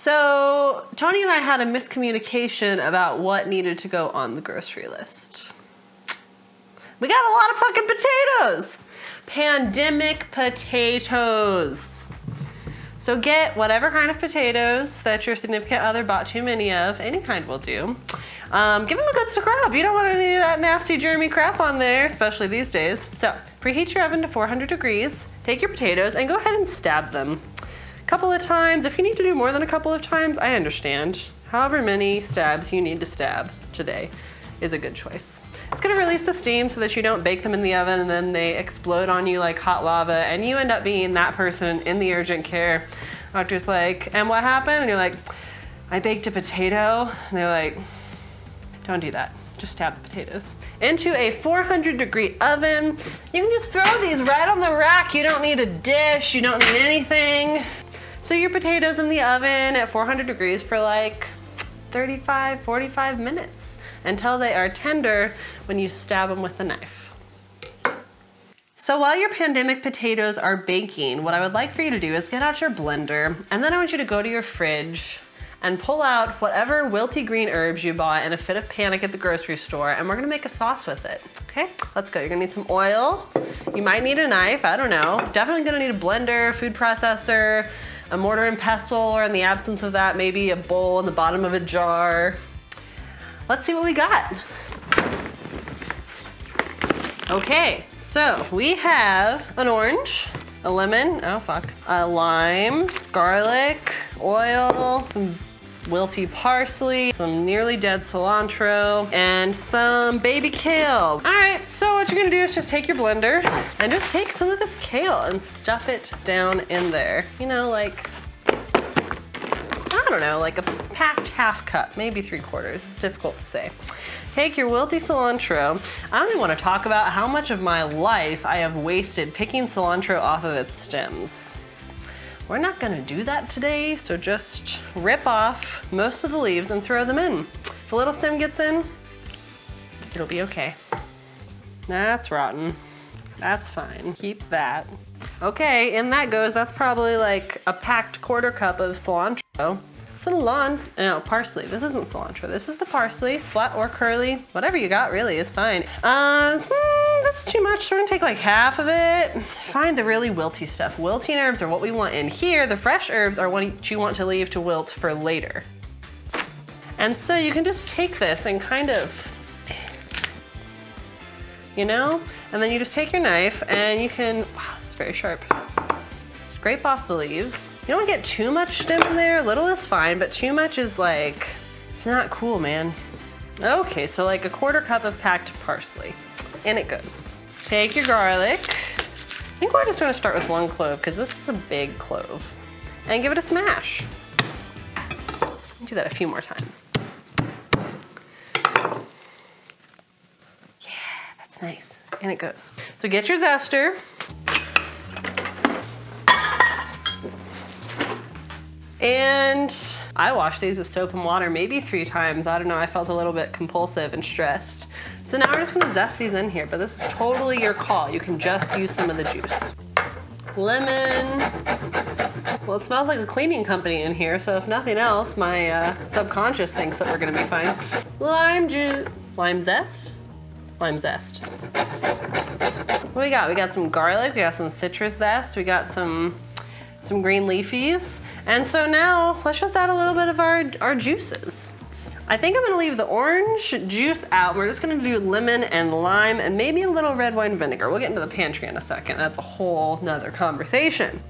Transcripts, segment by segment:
So Tony and I had a miscommunication about what needed to go on the grocery list. We got a lot of fucking potatoes. Pandemic potatoes. So get whatever kind of potatoes that your significant other bought too many of, any kind will do. Um, give them a good scrub. You don't want any of that nasty germy crap on there, especially these days. So preheat your oven to 400 degrees, take your potatoes and go ahead and stab them. Couple of times, if you need to do more than a couple of times, I understand. However many stabs you need to stab today is a good choice. It's gonna release the steam so that you don't bake them in the oven and then they explode on you like hot lava and you end up being that person in the urgent care. Doctor's like, and what happened? And you're like, I baked a potato. And they're like, don't do that. Just stab the potatoes. Into a 400 degree oven. You can just throw these right on the rack. You don't need a dish. You don't need anything. So your potatoes in the oven at 400 degrees for like 35, 45 minutes until they are tender when you stab them with a knife. So while your pandemic potatoes are baking, what I would like for you to do is get out your blender and then I want you to go to your fridge and pull out whatever wilty green herbs you bought in a fit of panic at the grocery store and we're gonna make a sauce with it, okay? Let's go, you're gonna need some oil. You might need a knife, I don't know. Definitely gonna need a blender, food processor, a mortar and pestle, or in the absence of that, maybe a bowl in the bottom of a jar. Let's see what we got. Okay, so we have an orange, a lemon, oh fuck, a lime, garlic, oil, some wilty parsley, some nearly dead cilantro, and some baby kale. All right, so what you're gonna do is just take your blender and just take some of this kale and stuff it down in there. You know, like, I don't know, like a packed half cup, maybe three quarters, it's difficult to say. Take your wilty cilantro. I don't wanna talk about how much of my life I have wasted picking cilantro off of its stems. We're not gonna do that today, so just rip off most of the leaves and throw them in. If a little stem gets in, it'll be okay. That's rotten. That's fine, keep that. Okay, in that goes, that's probably like a packed quarter cup of cilantro. Cilantro, no, parsley. This isn't cilantro. This is the parsley, flat or curly. Whatever you got really is fine. Uh, that's too much, we're gonna take like half of it. Find the really wilty stuff. Wilting herbs are what we want in here. The fresh herbs are what you want to leave to wilt for later. And so you can just take this and kind of, you know? And then you just take your knife and you can, wow, this is very sharp scrape off the leaves. You don't wanna get too much stem in there. A little is fine, but too much is like, it's not cool, man. Okay, so like a quarter cup of packed parsley. And it goes. Take your garlic. I think we're just gonna start with one clove because this is a big clove. And give it a smash. Do that a few more times. Yeah, that's nice. And it goes. So get your zester. And I washed these with soap and water maybe three times. I don't know, I felt a little bit compulsive and stressed. So now we're just gonna zest these in here, but this is totally your call. You can just use some of the juice. Lemon. Well, it smells like a cleaning company in here, so if nothing else, my uh, subconscious thinks that we're gonna be fine. Lime juice, lime zest? Lime zest. What we got? We got some garlic, we got some citrus zest, we got some some green leafies. And so now let's just add a little bit of our, our juices. I think I'm gonna leave the orange juice out. We're just gonna do lemon and lime and maybe a little red wine vinegar. We'll get into the pantry in a second. That's a whole nother conversation.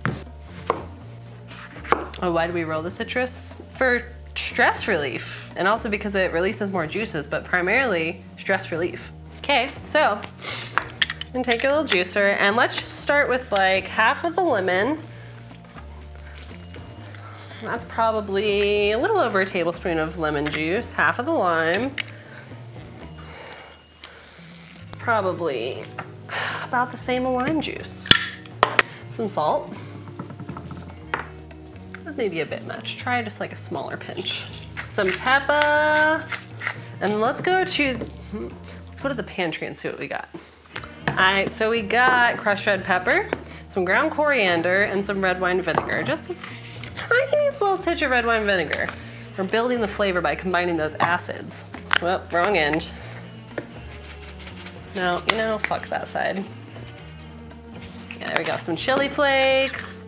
Oh, why do we roll the citrus? For stress relief and also because it releases more juices, but primarily stress relief. Okay, so and take your little juicer and let's just start with like half of the lemon that's probably a little over a tablespoon of lemon juice, half of the lime, probably about the same of lime juice. Some salt. That's maybe a bit much. Try just like a smaller pinch. Some pepper. And let's go to, hmm, let's go to the pantry and see what we got. All right, so we got crushed red pepper, some ground coriander, and some red wine vinegar. Just tiniest little titch of red wine vinegar. We're building the flavor by combining those acids. Well, wrong end. No, you know, fuck that side. Yeah, there we go. Some chili flakes,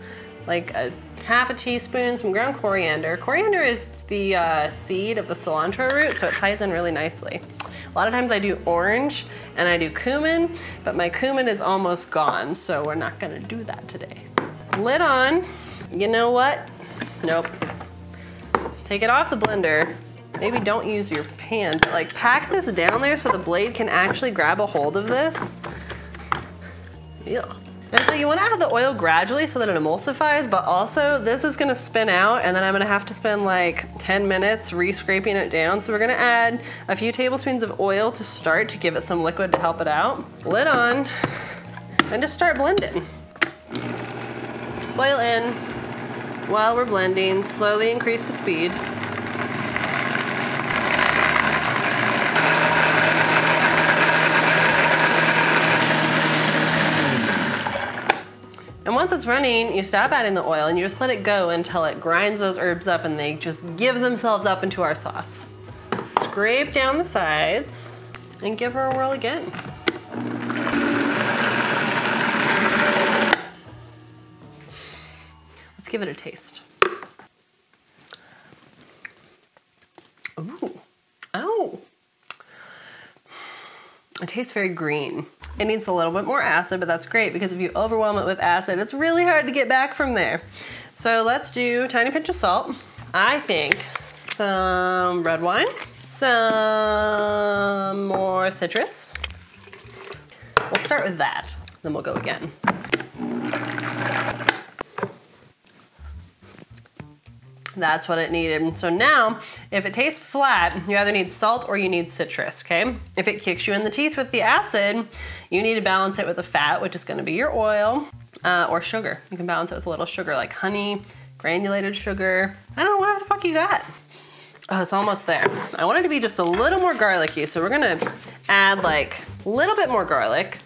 like a half a teaspoon, some ground coriander. Coriander is the uh, seed of the cilantro root, so it ties in really nicely. A lot of times I do orange and I do cumin, but my cumin is almost gone, so we're not gonna do that today. Lid on. You know what? Nope. Take it off the blender. Maybe don't use your pan, but like pack this down there so the blade can actually grab a hold of this. Ew. And so you wanna add the oil gradually so that it emulsifies, but also this is gonna spin out and then I'm gonna have to spend like 10 minutes re-scraping it down. So we're gonna add a few tablespoons of oil to start to give it some liquid to help it out. Lid on, and just start blending. Oil in, while we're blending, slowly increase the speed. And once it's running, you stop adding the oil and you just let it go until it grinds those herbs up and they just give themselves up into our sauce. Scrape down the sides and give her a whirl again. Give it a taste. Ooh, oh. It tastes very green. It needs a little bit more acid, but that's great because if you overwhelm it with acid, it's really hard to get back from there. So let's do a tiny pinch of salt. I think some red wine, some more citrus. We'll start with that, then we'll go again. That's what it needed. So now, if it tastes flat, you either need salt or you need citrus, okay? If it kicks you in the teeth with the acid, you need to balance it with the fat, which is gonna be your oil, uh, or sugar. You can balance it with a little sugar like honey, granulated sugar. I don't know, whatever the fuck you got. Oh, it's almost there. I want it to be just a little more garlicky, so we're gonna add like a little bit more garlic.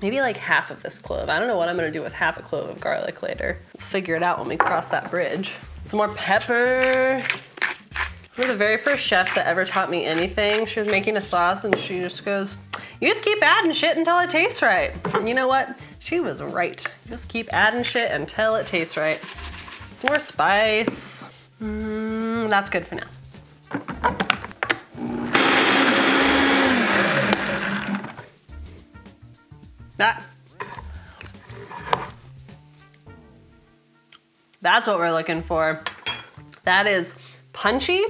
Maybe like half of this clove. I don't know what I'm gonna do with half a clove of garlic later. We'll figure it out when we cross that bridge. Some more pepper. One of the very first chefs that ever taught me anything, she was making a sauce and she just goes, you just keep adding shit until it tastes right. And you know what? She was right. Just keep adding shit until it tastes right. Some more spice. Mm, that's good for now. That. That's what we're looking for. That is punchy.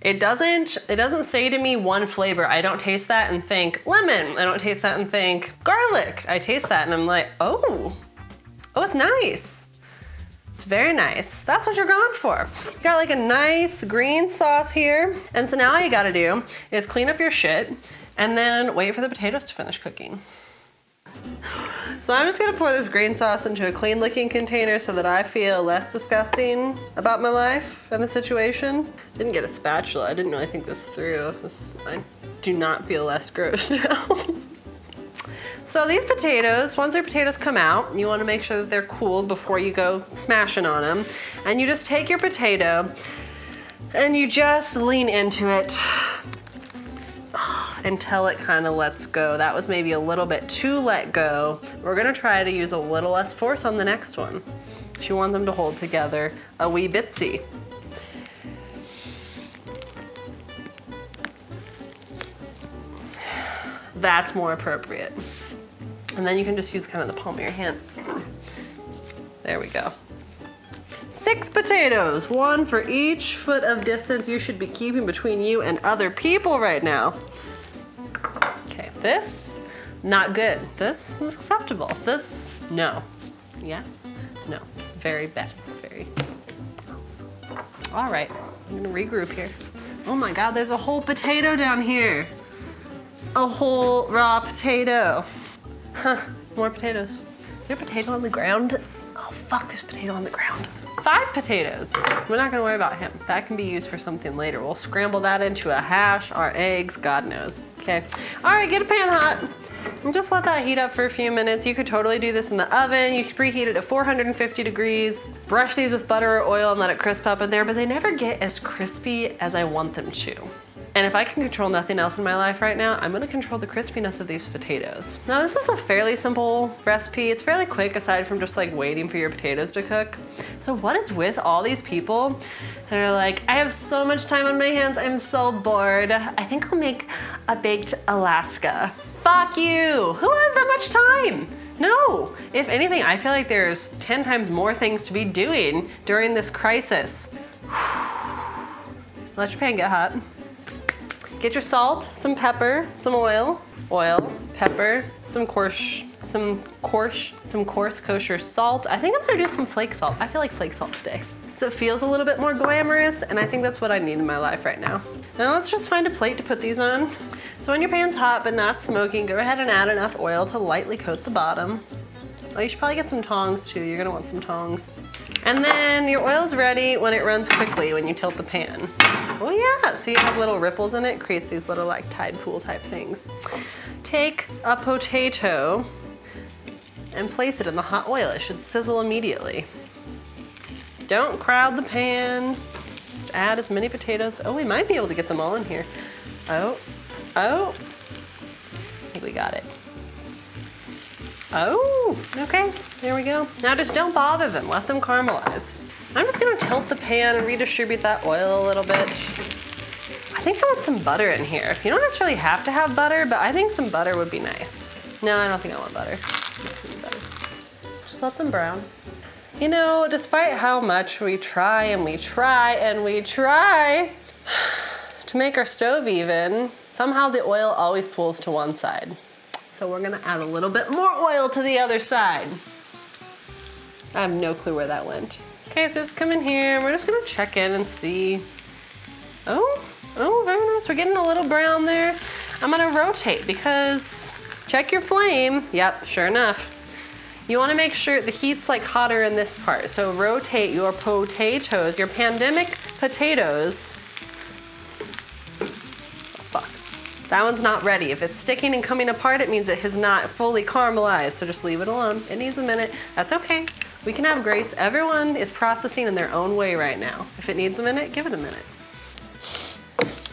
It doesn't, it doesn't say to me one flavor. I don't taste that and think lemon. I don't taste that and think garlic. I taste that and I'm like, oh, oh, it's nice. It's very nice. That's what you're going for. You got like a nice green sauce here. And so now all you gotta do is clean up your shit and then wait for the potatoes to finish cooking. So I'm just gonna pour this green sauce into a clean looking container so that I feel less disgusting about my life and the situation. Didn't get a spatula, I didn't really think this through. This, I do not feel less gross now. so these potatoes, once their potatoes come out, you wanna make sure that they're cooled before you go smashing on them. And you just take your potato and you just lean into it until it kind of lets go. That was maybe a little bit too let go. We're gonna try to use a little less force on the next one. She wants them to hold together a wee bitsy. That's more appropriate. And then you can just use kind of the palm of your hand. There we go. Six potatoes, one for each foot of distance you should be keeping between you and other people right now. This, not good. This is acceptable. This, no. Yes, no, it's very bad, it's very. All right, I'm gonna regroup here. Oh my God, there's a whole potato down here. A whole raw potato. Huh, more potatoes. Is there a potato on the ground? Oh fuck, there's potato on the ground. Five potatoes. We're not gonna worry about him. That can be used for something later. We'll scramble that into a hash, our eggs, God knows. Okay. All right, get a pan hot. And just let that heat up for a few minutes. You could totally do this in the oven. You could preheat it at 450 degrees. Brush these with butter or oil and let it crisp up in there, but they never get as crispy as I want them to. And if I can control nothing else in my life right now, I'm gonna control the crispiness of these potatoes. Now this is a fairly simple recipe. It's fairly quick aside from just like waiting for your potatoes to cook. So what is with all these people that are like, I have so much time on my hands, I'm so bored. I think I'll make a baked Alaska. Fuck you, who has that much time? No, if anything, I feel like there's 10 times more things to be doing during this crisis. Let your pan get hot. Get your salt, some pepper, some oil, oil, pepper, some coarse, some coarse, some coarse kosher salt. I think I'm gonna do some flake salt. I feel like flake salt today. So it feels a little bit more glamorous and I think that's what I need in my life right now. Now let's just find a plate to put these on. So when your pan's hot but not smoking, go ahead and add enough oil to lightly coat the bottom. Oh, you should probably get some tongs too. You're gonna want some tongs. And then your oil's ready when it runs quickly when you tilt the pan. Oh yeah, see it has little ripples in it, creates these little like tide pool type things. Take a potato and place it in the hot oil. It should sizzle immediately. Don't crowd the pan. Just add as many potatoes. Oh, we might be able to get them all in here. Oh, oh, I think we got it. Oh, okay, there we go. Now just don't bother them, let them caramelize. I'm just gonna tilt the pan and redistribute that oil a little bit. I think I want some butter in here. You don't necessarily have to have butter, but I think some butter would be nice. No, I don't think I want butter. Just let them brown. You know, despite how much we try and we try and we try to make our stove even, somehow the oil always pulls to one side. So we're gonna add a little bit more oil to the other side. I have no clue where that went. Okay, so just come in here we're just gonna check in and see. Oh, oh, very nice. We're getting a little brown there. I'm gonna rotate because check your flame. Yep, sure enough. You wanna make sure the heat's like hotter in this part. So rotate your potatoes, your pandemic potatoes Fuck. That one's not ready. If it's sticking and coming apart, it means it has not fully caramelized, so just leave it alone. It needs a minute. That's okay. We can have grace. Everyone is processing in their own way right now. If it needs a minute, give it a minute.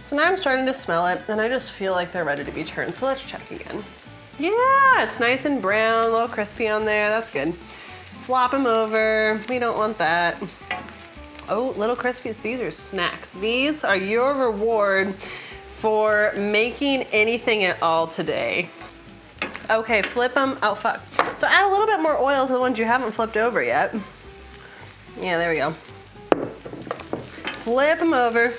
So now I'm starting to smell it, and I just feel like they're ready to be turned, so let's check again. Yeah, it's nice and brown, a little crispy on there, that's good. Flop them over, we don't want that. Oh, little crispies, these are snacks. These are your reward for making anything at all today. Okay, flip them, oh fuck. So add a little bit more oil to the ones you haven't flipped over yet. Yeah, there we go. Flip them over.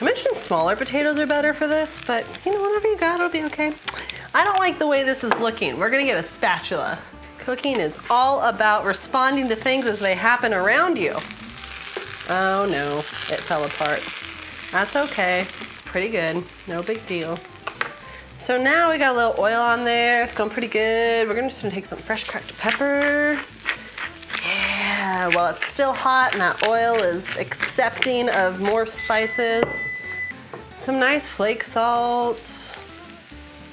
I mentioned smaller potatoes are better for this, but you know, whatever you got, it'll be okay. I don't like the way this is looking. We're gonna get a spatula. Cooking is all about responding to things as they happen around you. Oh no, it fell apart. That's okay. It's pretty good. No big deal. So now we got a little oil on there. It's going pretty good. We're gonna just gonna take some fresh cracked pepper. Yeah, while it's still hot and that oil is accepting of more spices. Some nice flake salt.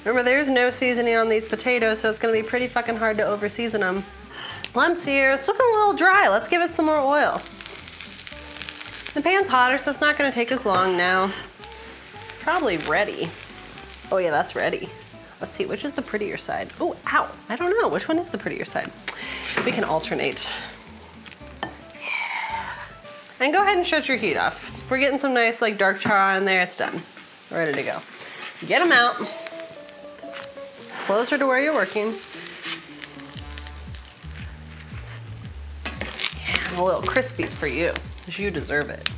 Remember, there's no seasoning on these potatoes, so it's gonna be pretty fucking hard to over season them. Once here, it's looking a little dry. Let's give it some more oil. The pan's hotter, so it's not gonna take as long now. It's probably ready. Oh yeah, that's ready. Let's see, which is the prettier side? Oh, ow, I don't know. Which one is the prettier side? We can alternate. Yeah. And go ahead and shut your heat off. We're getting some nice like dark char in there, it's done. ready to go. Get them out. Closer to where you're working. A little crispies for you because you deserve it.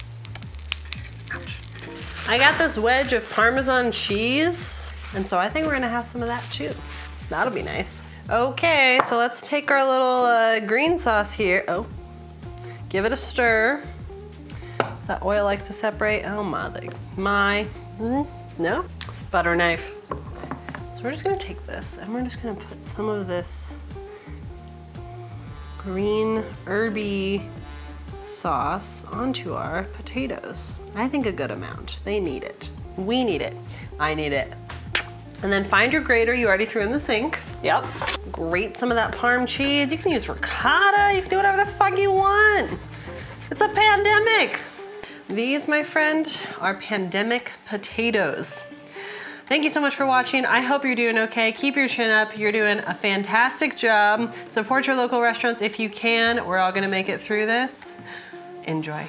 I got this wedge of Parmesan cheese, and so I think we're gonna have some of that too. That'll be nice. Okay, so let's take our little uh, green sauce here. Oh, give it a stir. That oil likes to separate. Oh my, my, mm, no, butter knife. So we're just gonna take this and we're just gonna put some of this green herby sauce onto our potatoes. I think a good amount. They need it. We need it. I need it. And then find your grater you already threw in the sink. Yep. Grate some of that parm cheese. You can use ricotta. You can do whatever the fuck you want. It's a pandemic. These, my friend, are pandemic potatoes. Thank you so much for watching. I hope you're doing okay. Keep your chin up. You're doing a fantastic job. Support your local restaurants if you can. We're all gonna make it through this. Enjoy.